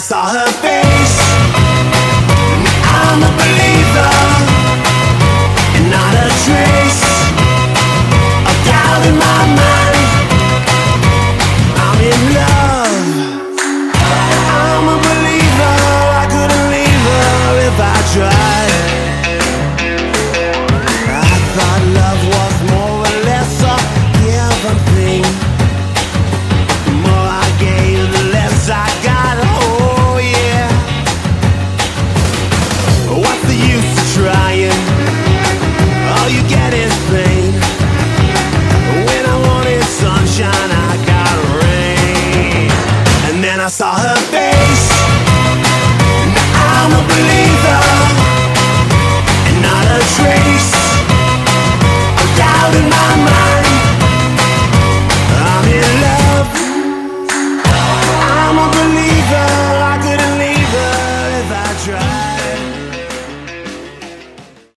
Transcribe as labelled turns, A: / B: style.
A: I saw her face. a believer